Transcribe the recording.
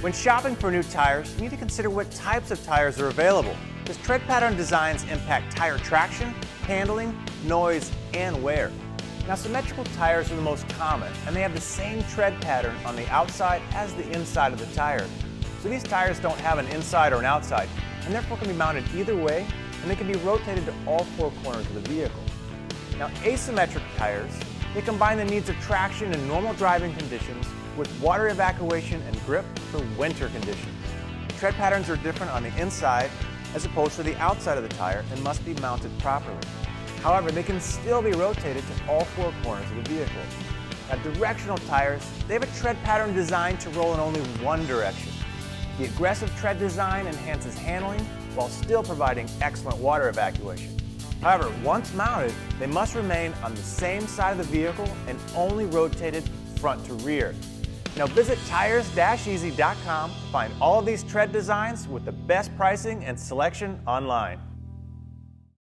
When shopping for new tires, you need to consider what types of tires are available, because tread pattern designs impact tire traction, handling, noise, and wear. Now symmetrical tires are the most common, and they have the same tread pattern on the outside as the inside of the tire. So these tires don't have an inside or an outside, and therefore can be mounted either way, and they can be rotated to all four corners of the vehicle. Now asymmetric tires, they combine the needs of traction in normal driving conditions with water evacuation and grip for winter conditions. Tread patterns are different on the inside as opposed to the outside of the tire and must be mounted properly. However, they can still be rotated to all four corners of the vehicle. Now, directional tires, they have a tread pattern designed to roll in only one direction. The aggressive tread design enhances handling while still providing excellent water evacuation. However, once mounted, they must remain on the same side of the vehicle and only rotated front to rear. Now visit tires-easy.com to find all of these tread designs with the best pricing and selection online.